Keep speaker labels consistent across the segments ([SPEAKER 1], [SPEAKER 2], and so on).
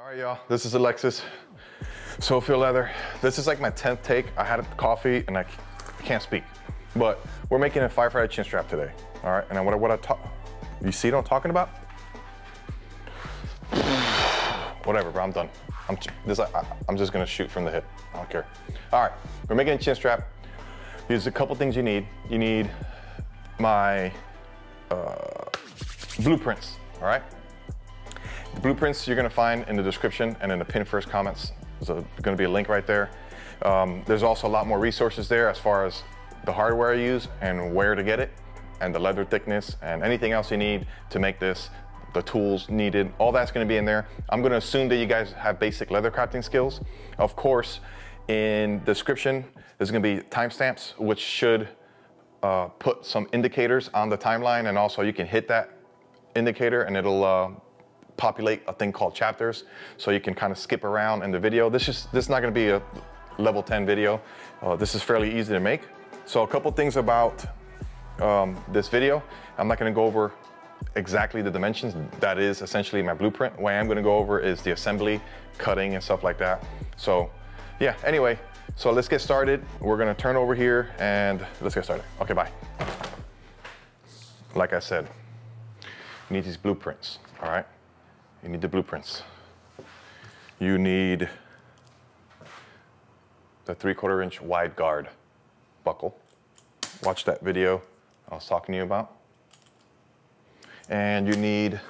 [SPEAKER 1] All right, y'all, this is Alexis, Sofield Leather. This is like my 10th take. I had a coffee and I can't speak, but we're making a firefighter chin strap today. All right, and I what, what I talk, you see what I'm talking about? Whatever, bro, I'm done. I'm, this, I, I'm just gonna shoot from the hip. I don't care. All right, we're making a chin strap. There's a couple things you need. You need my uh, blueprints, all right? The blueprints you're gonna find in the description and in the pin first comments. There's gonna be a link right there. Um, there's also a lot more resources there as far as the hardware I use and where to get it and the leather thickness and anything else you need to make this, the tools needed, all that's gonna be in there. I'm gonna assume that you guys have basic leather crafting skills. Of course, in the description, there's gonna be timestamps, which should uh, put some indicators on the timeline and also you can hit that indicator and it'll uh, populate a thing called chapters, so you can kind of skip around in the video. This is this is not going to be a level 10 video. Uh, this is fairly easy to make. So a couple things about um, this video. I'm not going to go over exactly the dimensions. That is essentially my blueprint. What I am going to go over is the assembly, cutting, and stuff like that. So yeah. Anyway, so let's get started. We're going to turn over here and let's get started. Okay. Bye. Like I said, need these blueprints. All right. You need the blueprints. You need the three quarter inch wide guard buckle. Watch that video I was talking to you about. And you need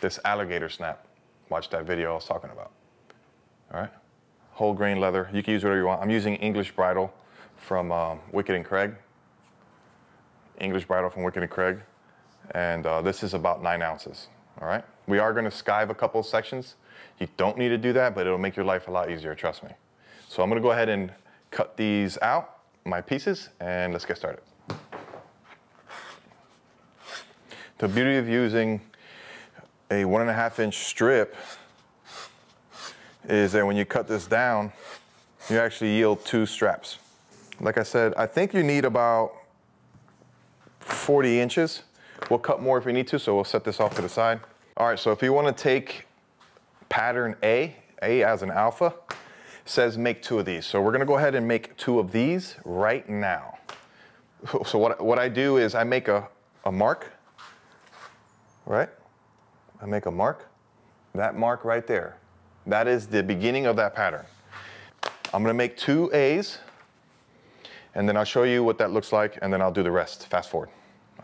[SPEAKER 1] this alligator snap. Watch that video I was talking about. All right. Whole grain leather. You can use whatever you want. I'm using English bridle from um, Wickett and Craig. English bridle from Wickett and Craig. And uh, this is about nine ounces all right? We are gonna skive a couple of sections. You don't need to do that, but it'll make your life a lot easier, trust me. So I'm gonna go ahead and cut these out, my pieces, and let's get started. The beauty of using a one and a half inch strip is that when you cut this down, you actually yield two straps. Like I said, I think you need about 40 inches We'll cut more if we need to, so we'll set this off to the side. All right, so if you wanna take pattern A, A as an alpha, says make two of these. So we're gonna go ahead and make two of these right now. So what, what I do is I make a, a mark, right? I make a mark, that mark right there. That is the beginning of that pattern. I'm gonna make two A's, and then I'll show you what that looks like, and then I'll do the rest, fast forward,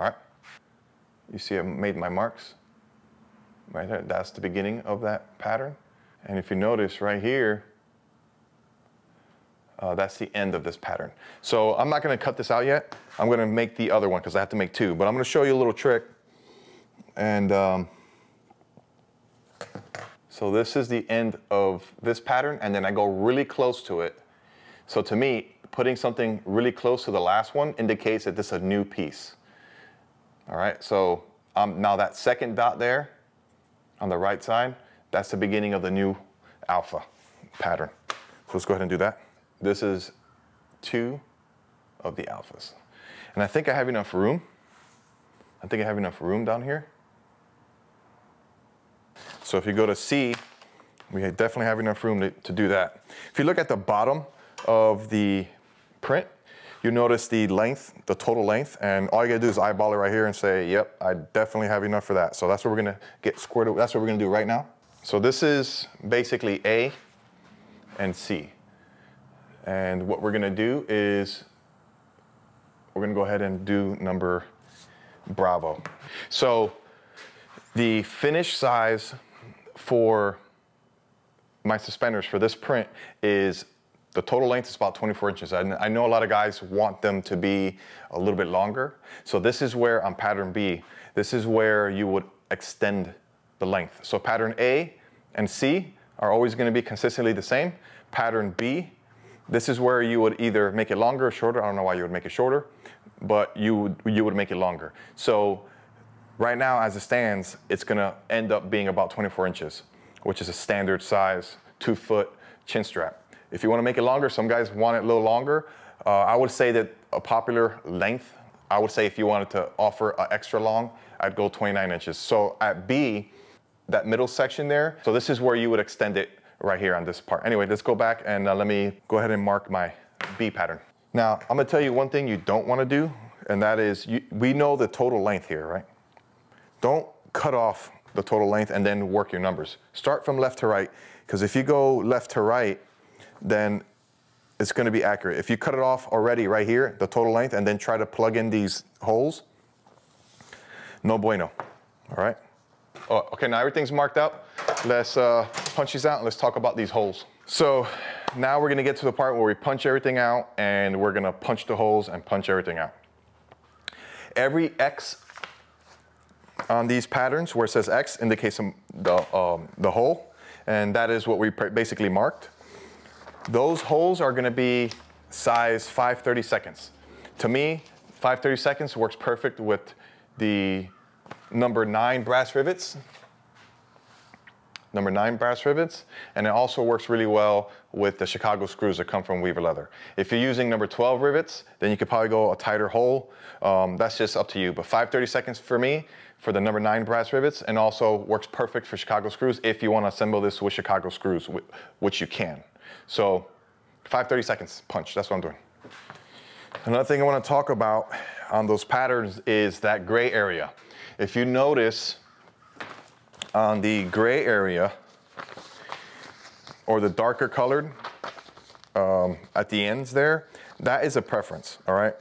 [SPEAKER 1] all right? You see I made my marks right there. That's the beginning of that pattern. And if you notice right here, uh, that's the end of this pattern. So I'm not gonna cut this out yet. I'm gonna make the other one because I have to make two, but I'm gonna show you a little trick. And um, so this is the end of this pattern and then I go really close to it. So to me, putting something really close to the last one indicates that this is a new piece. All right, so um, now that second dot there on the right side, that's the beginning of the new alpha pattern. So let's go ahead and do that. This is two of the alphas. And I think I have enough room. I think I have enough room down here. So if you go to C, we definitely have enough room to, to do that. If you look at the bottom of the print, you notice the length, the total length, and all you gotta do is eyeball it right here and say, yep, I definitely have enough for that. So that's what we're gonna get squared, that's what we're gonna do right now. So this is basically A and C. And what we're gonna do is, we're gonna go ahead and do number Bravo. So the finish size for my suspenders for this print is the total length is about 24 inches. I, I know a lot of guys want them to be a little bit longer. So this is where on pattern B, this is where you would extend the length. So pattern A and C are always gonna be consistently the same. Pattern B, this is where you would either make it longer or shorter. I don't know why you would make it shorter, but you would, you would make it longer. So right now as it stands, it's gonna end up being about 24 inches, which is a standard size two foot chin strap. If you want to make it longer, some guys want it a little longer. Uh, I would say that a popular length, I would say if you wanted to offer an extra long, I'd go 29 inches. So at B, that middle section there. So this is where you would extend it right here on this part. Anyway, let's go back and uh, let me go ahead and mark my B pattern. Now, I'm gonna tell you one thing you don't wanna do, and that is, you, we know the total length here, right? Don't cut off the total length and then work your numbers. Start from left to right, because if you go left to right, then it's gonna be accurate. If you cut it off already right here, the total length, and then try to plug in these holes, no bueno, all right? Oh, okay, now everything's marked out. Let's uh, punch these out and let's talk about these holes. So now we're gonna get to the part where we punch everything out and we're gonna punch the holes and punch everything out. Every X on these patterns where it says X indicates the, um, the hole, and that is what we basically marked. Those holes are gonna be size 530 seconds. To me, 530 seconds works perfect with the number nine brass rivets. Number nine brass rivets, and it also works really well with the Chicago screws that come from Weaver Leather. If you're using number 12 rivets, then you could probably go a tighter hole. Um, that's just up to you. But 530 seconds for me, for the number nine brass rivets, and also works perfect for Chicago screws if you want to assemble this with Chicago screws, which you can. So 530 seconds, punch, that's what I'm doing. Another thing I want to talk about on those patterns is that gray area. If you notice on the gray area, or the darker colored um, at the ends there, that is a preference, all right?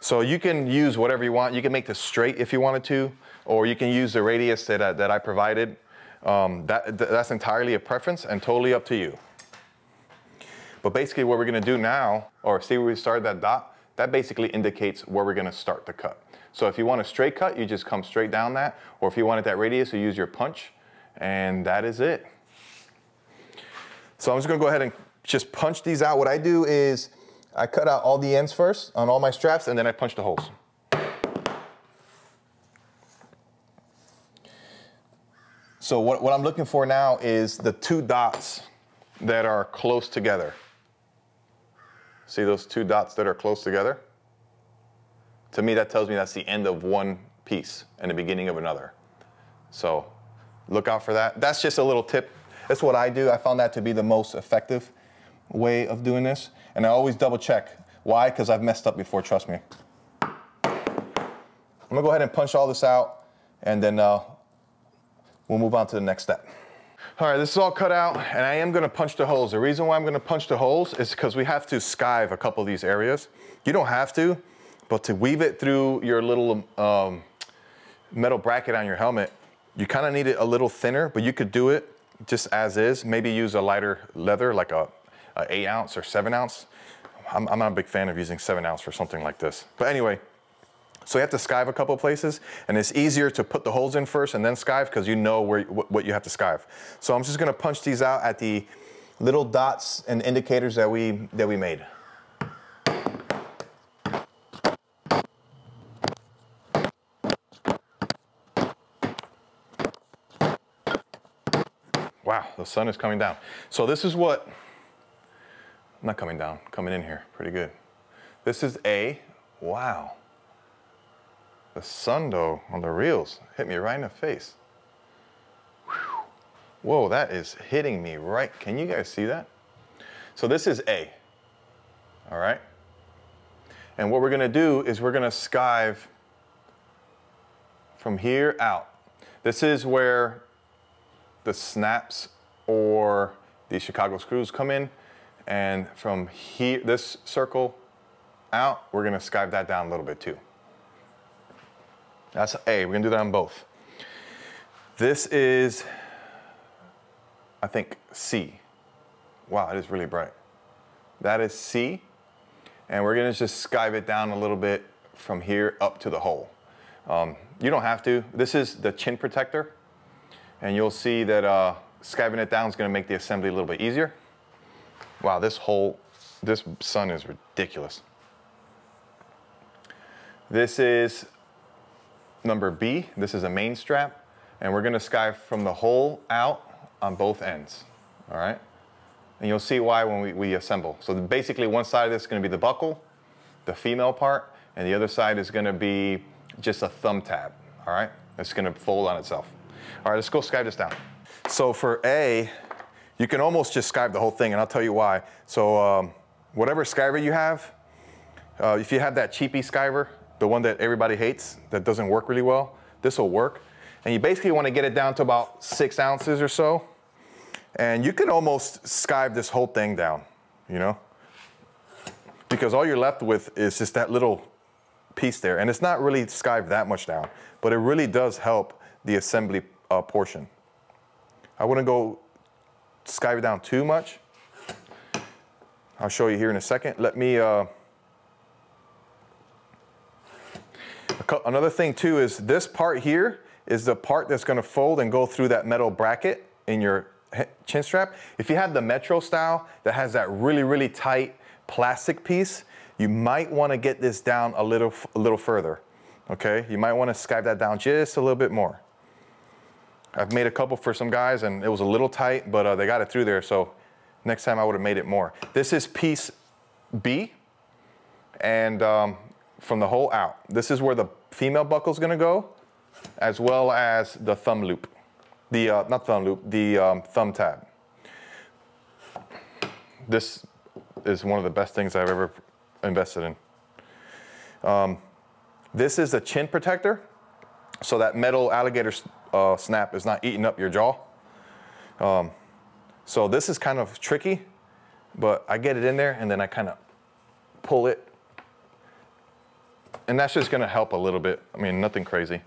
[SPEAKER 1] So you can use whatever you want. You can make this straight if you wanted to, or you can use the radius that, uh, that I provided. Um, that, that's entirely a preference and totally up to you. But basically what we're gonna do now, or see where we started that dot, that basically indicates where we're gonna start the cut. So if you want a straight cut, you just come straight down that, or if you wanted that radius, you use your punch, and that is it. So I'm just gonna go ahead and just punch these out. What I do is I cut out all the ends first on all my straps, and then I punch the holes. So what, what I'm looking for now is the two dots that are close together. See those two dots that are close together? To me, that tells me that's the end of one piece and the beginning of another. So look out for that. That's just a little tip. That's what I do. I found that to be the most effective way of doing this. And I always double check. Why? Because I've messed up before, trust me. I'm gonna go ahead and punch all this out and then uh, we'll move on to the next step. All right, this is all cut out and I am gonna punch the holes. The reason why I'm gonna punch the holes is because we have to skive a couple of these areas. You don't have to, but to weave it through your little um, metal bracket on your helmet, you kind of need it a little thinner, but you could do it just as is. Maybe use a lighter leather, like a, a eight ounce or seven ounce. I'm, I'm not a big fan of using seven ounce for something like this. But anyway, so you have to skive a couple places and it's easier to put the holes in first and then skive because you know where, what you have to skive. So I'm just gonna punch these out at the little dots and indicators that we, that we made. Wow, the sun is coming down. So this is what, not coming down, coming in here, pretty good. This is A, wow. The sun though on the reels hit me right in the face. Whoa, that is hitting me right. Can you guys see that? So this is A, all right? And what we're gonna do is we're gonna skive from here out. This is where the snaps or the Chicago screws come in. And from here, this circle out, we're gonna skive that down a little bit too. That's A, we're gonna do that on both. This is, I think, C. Wow, it is really bright. That is C, and we're gonna just skive it down a little bit from here up to the hole. Um, you don't have to. This is the chin protector, and you'll see that uh, skiving it down is gonna make the assembly a little bit easier. Wow, this whole, this sun is ridiculous. This is number B. This is a main strap, and we're gonna skive from the hole out on both ends, all right? And you'll see why when we, we assemble. So basically one side of this is gonna be the buckle, the female part, and the other side is gonna be just a thumb tab, all right? It's gonna fold on itself. All right, let's go skive this down. So for A, you can almost just skive the whole thing, and I'll tell you why. So um, whatever skiver you have, uh, if you have that cheapy skiver, the one that everybody hates, that doesn't work really well, this will work. And you basically want to get it down to about six ounces or so. And you can almost skive this whole thing down, you know? Because all you're left with is just that little piece there. And it's not really skived that much down, but it really does help the assembly uh, portion. I wouldn't go skive it down too much. I'll show you here in a second. Let me, uh, another thing too is this part here is the part that's gonna fold and go through that metal bracket in your chin strap. If you have the Metro style that has that really, really tight plastic piece, you might wanna get this down a little, a little further, okay? You might wanna skive that down just a little bit more. I've made a couple for some guys and it was a little tight, but uh, they got it through there. So next time I would have made it more. This is piece B and um, from the hole out. This is where the female buckle is gonna go as well as the thumb loop. The, uh, not thumb loop, the um, thumb tab. This is one of the best things I've ever invested in. Um, this is a chin protector. So that metal alligator uh, snap is not eating up your jaw. Um, so this is kind of tricky, but I get it in there and then I kind of pull it. And that's just gonna help a little bit. I mean, nothing crazy.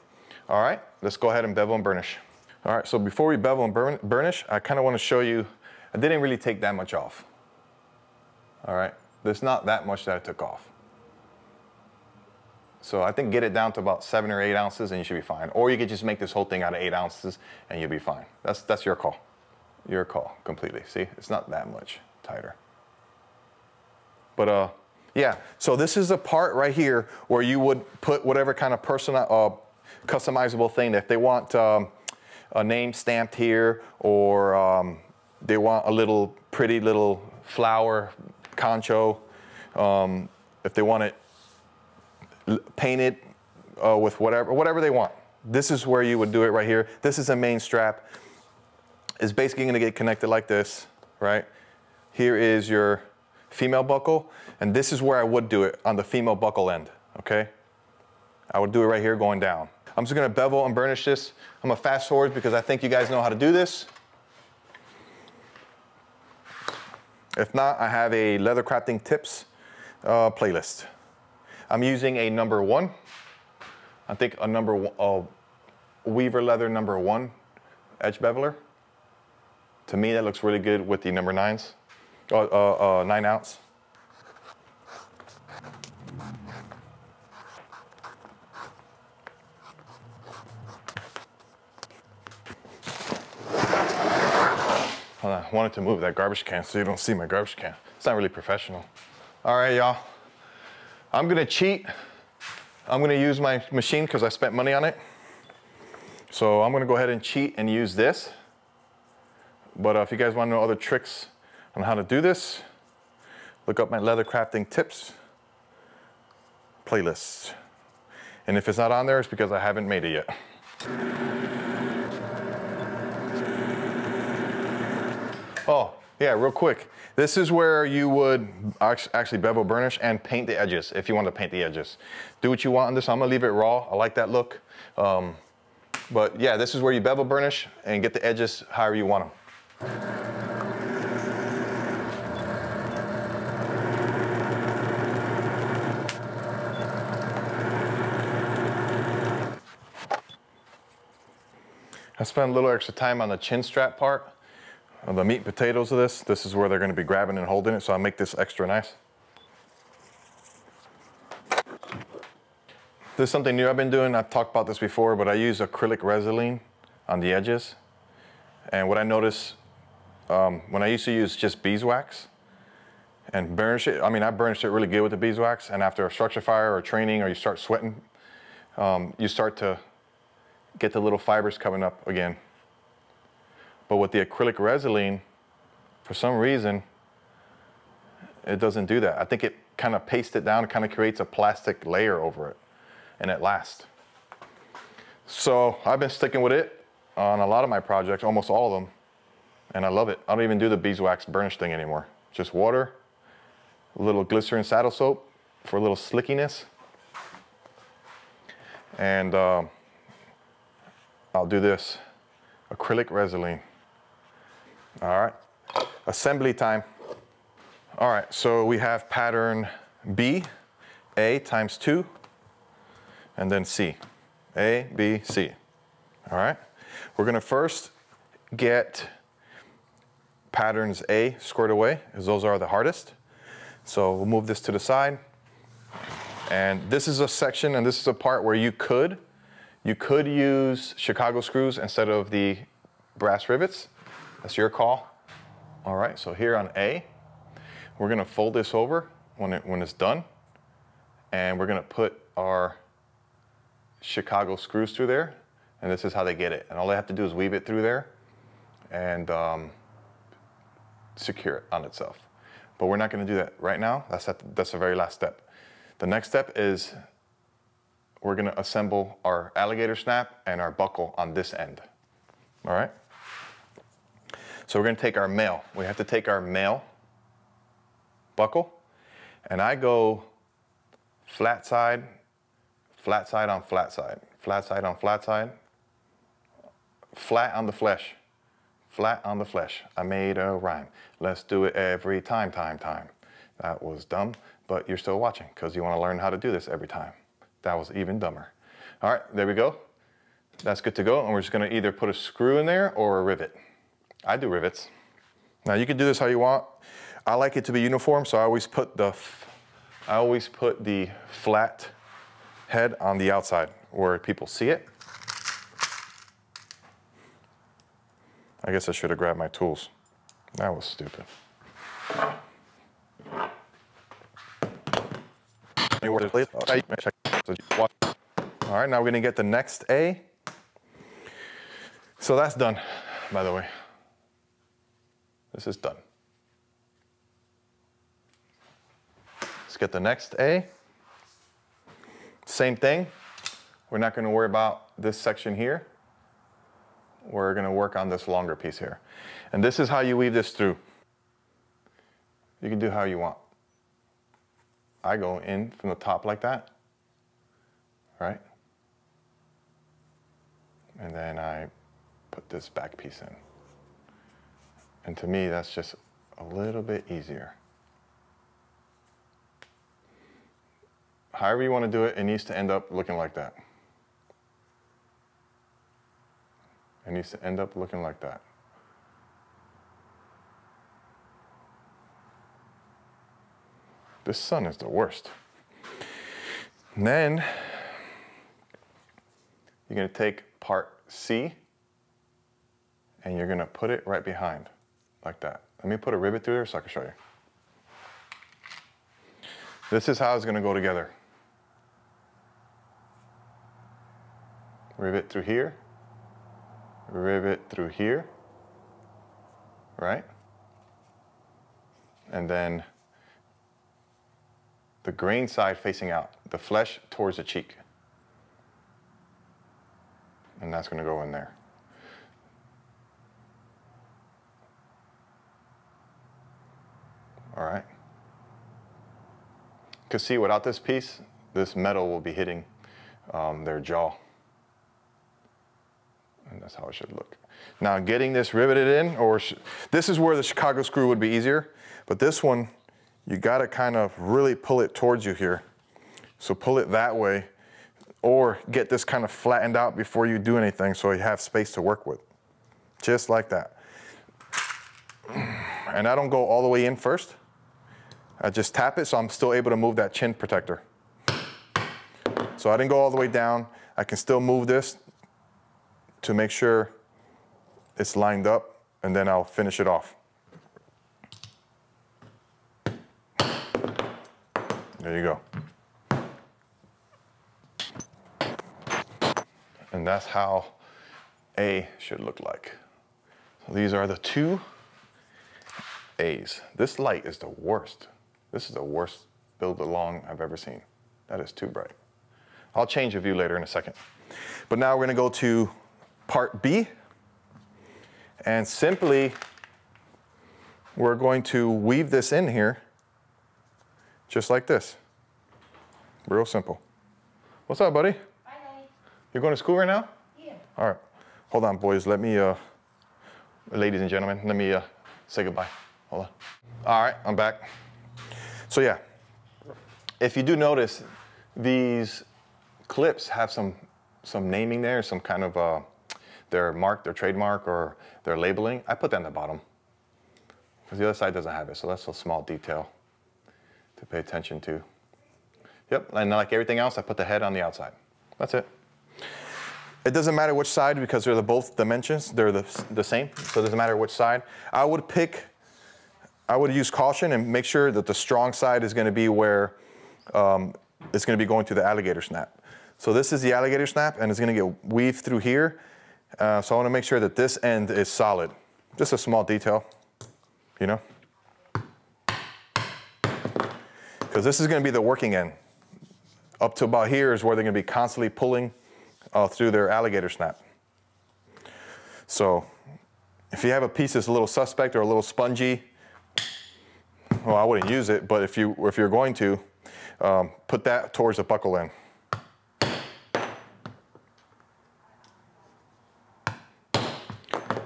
[SPEAKER 1] All right, let's go ahead and bevel and burnish. All right, so before we bevel and burn, burnish, I kind of want to show you, I didn't really take that much off. All right, there's not that much that I took off. So I think get it down to about seven or eight ounces and you should be fine. Or you could just make this whole thing out of eight ounces and you'll be fine. That's, that's your call. Your call completely. See, it's not that much tighter. But uh, yeah, so this is the part right here where you would put whatever kind of personal, uh, customizable thing. If they want um, a name stamped here or um, they want a little pretty little flower concho, um, if they want it painted uh, with whatever, whatever they want. This is where you would do it right here. This is a main strap. It's basically gonna get connected like this, right? Here is your female buckle, and this is where I would do it on the female buckle end, okay? I would do it right here going down. I'm just gonna bevel and burnish this. I'm gonna fast forward because I think you guys know how to do this. If not, I have a leather crafting tips uh, playlist. I'm using a number one. I think a number one, Weaver leather number one edge beveler. To me, that looks really good with the number nines, uh, uh, uh nine ounce. Hold on, I wanted to move that garbage can so you don't see my garbage can. It's not really professional. All right, y'all. I'm gonna cheat. I'm gonna use my machine because I spent money on it. So I'm gonna go ahead and cheat and use this. But uh, if you guys wanna know other tricks on how to do this, look up my leather crafting tips playlist. And if it's not on there, it's because I haven't made it yet. Oh, yeah, real quick. This is where you would actually bevel burnish and paint the edges if you want to paint the edges. Do what you want on this. I'm gonna leave it raw. I like that look. Um, but yeah, this is where you bevel burnish and get the edges however you want them. I spent a little extra time on the chin strap part of the meat potatoes of this, this is where they're gonna be grabbing and holding it, so I make this extra nice. This is something new I've been doing. I've talked about this before, but I use acrylic Resolene on the edges. And what I notice, um, when I used to use just beeswax and burnish it, I mean, I burnished it really good with the beeswax, and after a structure fire or training or you start sweating, um, you start to get the little fibers coming up again. But with the acrylic Resolene, for some reason, it doesn't do that. I think it kind of pastes it down, it kind of creates a plastic layer over it, and it lasts. So I've been sticking with it. on a lot of my projects, almost all of them, and I love it. I don't even do the beeswax burnish thing anymore. Just water, a little glycerin saddle soap for a little slickiness, and uh, I'll do this, acrylic Resolene. All right, assembly time. All right, so we have pattern B, A times two, and then C. A, B, C. All right, we're gonna first get patterns A squared away, as those are the hardest. So we'll move this to the side. And this is a section, and this is a part where you could, you could use Chicago screws instead of the brass rivets. That's your call. All right, so here on A, we're gonna fold this over when, it, when it's done, and we're gonna put our Chicago screws through there, and this is how they get it. And all they have to do is weave it through there and um, secure it on itself. But we're not gonna do that right now. That's, at that's the very last step. The next step is we're gonna assemble our alligator snap and our buckle on this end, all right? So we're gonna take our male. We have to take our male buckle, and I go flat side, flat side on flat side, flat side on flat side, flat on the flesh, flat on the flesh. I made a rhyme. Let's do it every time, time, time. That was dumb, but you're still watching because you want to learn how to do this every time. That was even dumber. All right, there we go. That's good to go. And we're just going to either put a screw in there or a rivet. I do rivets. Now you can do this how you want. I like it to be uniform, so I always put the I always put the flat head on the outside where people see it. I guess I should have grabbed my tools. That was stupid. All right, now we're gonna get the next A. So that's done, by the way. This is done. Let's get the next A. Same thing. We're not gonna worry about this section here. We're gonna work on this longer piece here. And this is how you weave this through. You can do how you want. I go in from the top like that, right? And then I put this back piece in. And to me, that's just a little bit easier. However you want to do it, it needs to end up looking like that. It needs to end up looking like that. This sun is the worst. And then you're to take part C and you're going to put it right behind like that. Let me put a rivet through there so I can show you. This is how it's going to go together. Rivet through here, rivet through here, right? And then the grain side facing out, the flesh towards the cheek. And that's going to go in there. All right. Because see, without this piece, this metal will be hitting um, their jaw. And that's how it should look. Now getting this riveted in, or this is where the Chicago screw would be easier, but this one, you gotta kind of really pull it towards you here. So pull it that way or get this kind of flattened out before you do anything so you have space to work with. Just like that. And I don't go all the way in first. I just tap it so I'm still able to move that chin protector. So I didn't go all the way down. I can still move this to make sure it's lined up and then I'll finish it off. There you go. And that's how A should look like. So these are the two A's. This light is the worst. This is the worst build along I've ever seen. That is too bright. I'll change the view later in a second. But now we're gonna go to part B. And simply, we're going to weave this in here just like this. Real simple. What's up, buddy? You're going to school right now?
[SPEAKER 2] Yeah.
[SPEAKER 1] All right. Hold on, boys. Let me, uh, ladies and gentlemen, let me uh, say goodbye. Hold on. All right, I'm back. So yeah, if you do notice, these clips have some some naming there, some kind of uh, their mark, their trademark, or their labeling. I put that in the bottom because the other side doesn't have it. So that's a small detail to pay attention to. Yep, and like everything else, I put the head on the outside. That's it. It doesn't matter which side because they're the both dimensions. They're the, the same, so it doesn't matter which side. I would pick, I would use caution and make sure that the strong side is gonna be where um, it's gonna be going to the alligator snap. So this is the alligator snap and it's gonna get weaved through here. Uh, so I wanna make sure that this end is solid. Just a small detail, you know? Because this is gonna be the working end. Up to about here is where they're gonna be constantly pulling uh, through their alligator snap. So if you have a piece that's a little suspect or a little spongy, well, I wouldn't use it, but if, you, if you're going to, um, put that towards the buckle end.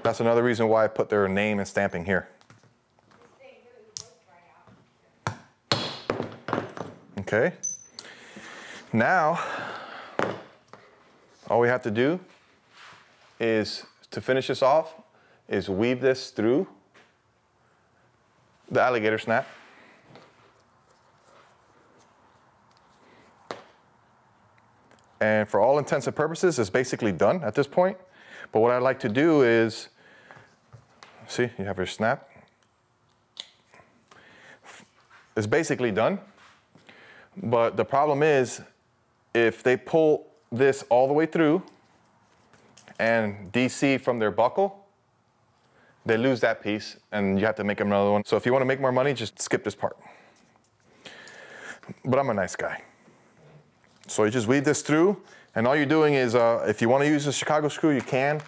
[SPEAKER 1] That's another reason why I put their name and stamping here. Okay. Now, all we have to do is, to finish this off, is weave this through the alligator snap. And for all intents and purposes, it's basically done at this point. But what I'd like to do is, see, you have your snap. It's basically done. But the problem is, if they pull this all the way through and DC from their buckle, they lose that piece and you have to make them another one. So if you want to make more money, just skip this part. But I'm a nice guy. So you just weave this through and all you're doing is, uh, if you want to use a Chicago screw, you can,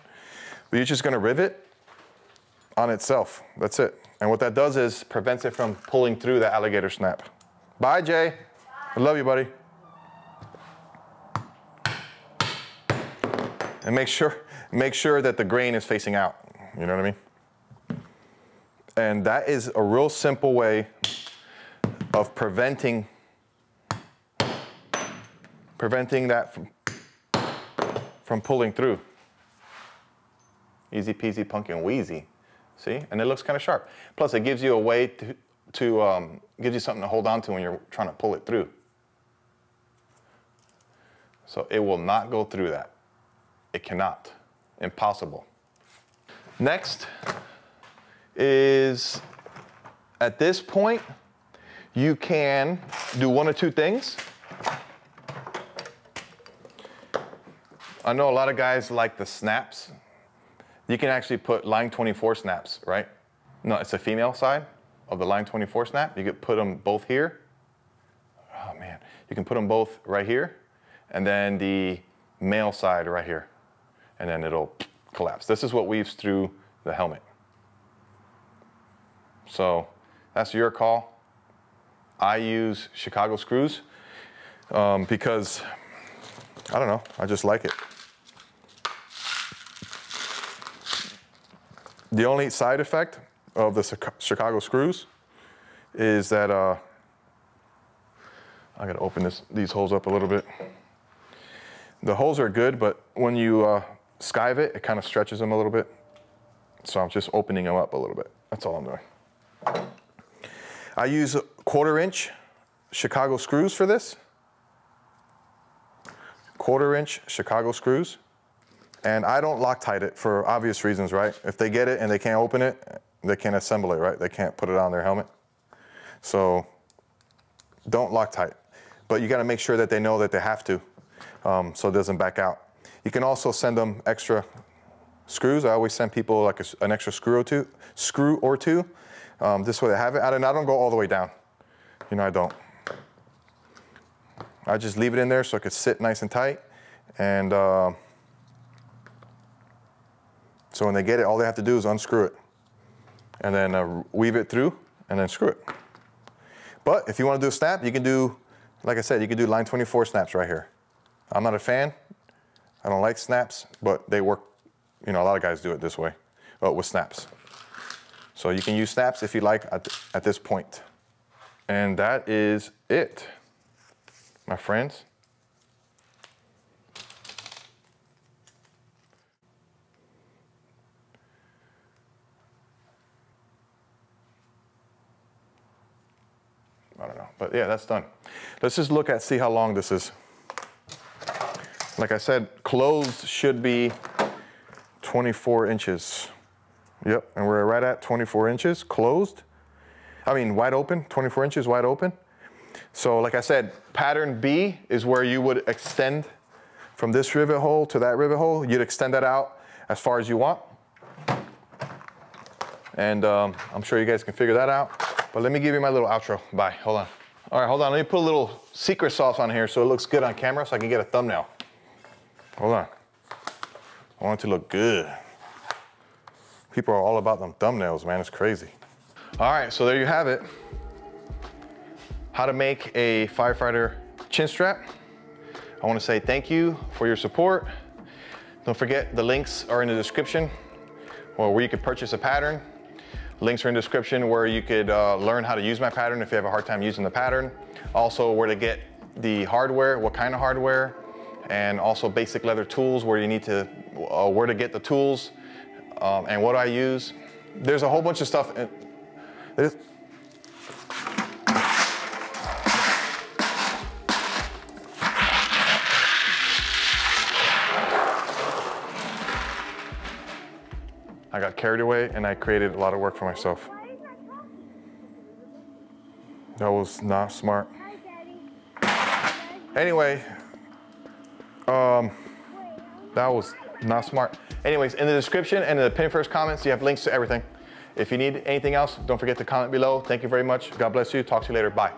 [SPEAKER 1] but you're just going to rivet on itself. That's it. And what that does is prevents it from pulling through the alligator snap. Bye, Jay. I love you, buddy. And make sure, make sure that the grain is facing out. You know what I mean? And that is a real simple way of preventing preventing that from, from pulling through. Easy peasy pumpkin wheezy. See? And it looks kind of sharp. Plus it gives you a way to, to um, gives you something to hold on to when you're trying to pull it through. So it will not go through that. It cannot. Impossible. Next is at this point, you can do one or two things. I know a lot of guys like the snaps. You can actually put line 24 snaps, right? No, it's a female side of the line 24 snap. You could put them both here. Oh man, you can put them both right here, and then the male side right here, and then it'll collapse. This is what weaves through the helmet. So that's your call. I use Chicago screws um, because, I don't know, I just like it. The only side effect of the Chicago screws is that uh, I gotta open this, these holes up a little bit. The holes are good, but when you uh, skive it, it kind of stretches them a little bit. So I'm just opening them up a little bit. That's all I'm doing. I use quarter inch Chicago screws for this. Quarter inch Chicago screws. And I don't Loctite it for obvious reasons, right? If they get it and they can't open it, they can't assemble it, right? They can't put it on their helmet. So don't Loctite. But you gotta make sure that they know that they have to um, so it doesn't back out. You can also send them extra screws. I always send people like a, an extra screw or two, screw or two. Um, this way they have it. And I don't go all the way down. You know, I don't. I just leave it in there so it could sit nice and tight. And uh, So when they get it, all they have to do is unscrew it and then uh, weave it through and then screw it. But if you want to do a snap, you can do, like I said, you can do line 24 snaps right here. I'm not a fan. I don't like snaps, but they work, you know, a lot of guys do it this way uh, with snaps. So you can use snaps if you like at, at this point. And that is it, my friends. I don't know, but yeah, that's done. Let's just look at, see how long this is. Like I said, closed should be 24 inches. Yep, and we're right at 24 inches closed. I mean, wide open, 24 inches wide open. So like I said, pattern B is where you would extend from this rivet hole to that rivet hole. You'd extend that out as far as you want. And um, I'm sure you guys can figure that out. But let me give you my little outro. Bye, hold on. All right, hold on, let me put a little secret sauce on here so it looks good on camera so I can get a thumbnail. Hold on. I want it to look good. People are all about them thumbnails, man, it's crazy. All right, so there you have it. How to make a firefighter chin strap. I wanna say thank you for your support. Don't forget the links are in the description or where you can purchase a pattern. Links are in the description where you could uh, learn how to use my pattern if you have a hard time using the pattern. Also where to get the hardware, what kind of hardware, and also basic leather tools where you need to, uh, where to get the tools, um, and what I use. There's a whole bunch of stuff. In, I got carried away and I created a lot of work for myself. That was not smart. Anyway, um, that was not smart. Anyways, in the description and in the pin first comments, you have links to everything. If you need anything else, don't forget to comment below. Thank you very much. God bless you. Talk to you later. Bye.